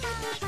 Bye.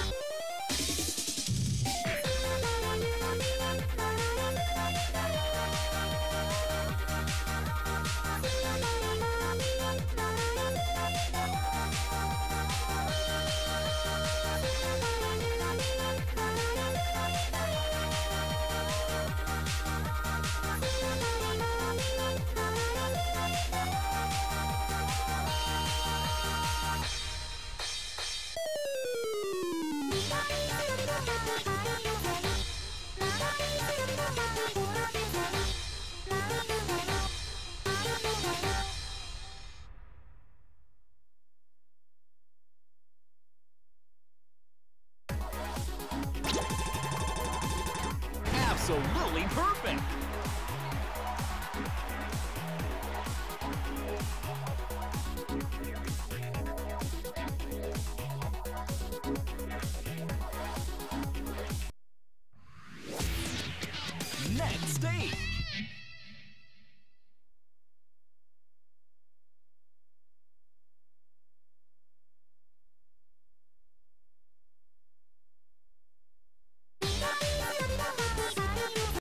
Absolutely perfect! next day.